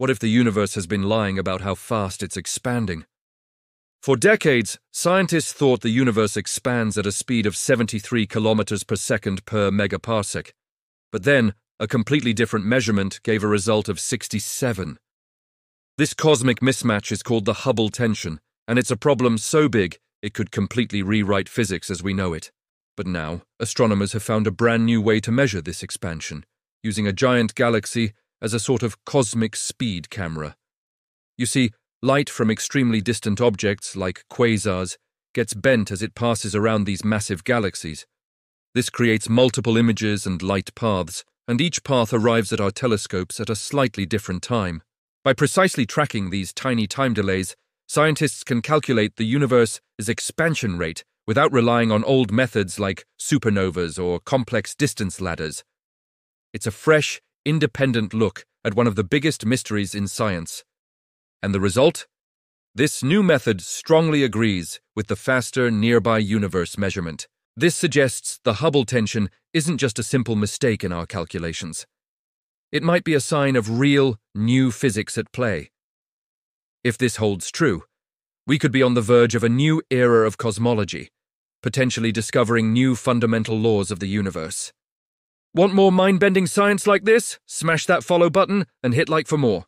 What if the universe has been lying about how fast it's expanding? For decades, scientists thought the universe expands at a speed of 73 kilometers per second per megaparsec. But then, a completely different measurement gave a result of 67. This cosmic mismatch is called the Hubble tension, and it's a problem so big it could completely rewrite physics as we know it. But now, astronomers have found a brand new way to measure this expansion, using a giant galaxy as a sort of cosmic speed camera. You see, light from extremely distant objects, like quasars, gets bent as it passes around these massive galaxies. This creates multiple images and light paths, and each path arrives at our telescopes at a slightly different time. By precisely tracking these tiny time delays, scientists can calculate the universe's expansion rate without relying on old methods like supernovas or complex distance ladders. It's a fresh, independent look at one of the biggest mysteries in science. And the result? This new method strongly agrees with the faster nearby universe measurement. This suggests the Hubble tension isn't just a simple mistake in our calculations. It might be a sign of real, new physics at play. If this holds true, we could be on the verge of a new era of cosmology, potentially discovering new fundamental laws of the universe. Want more mind bending science like this? Smash that follow button and hit like for more.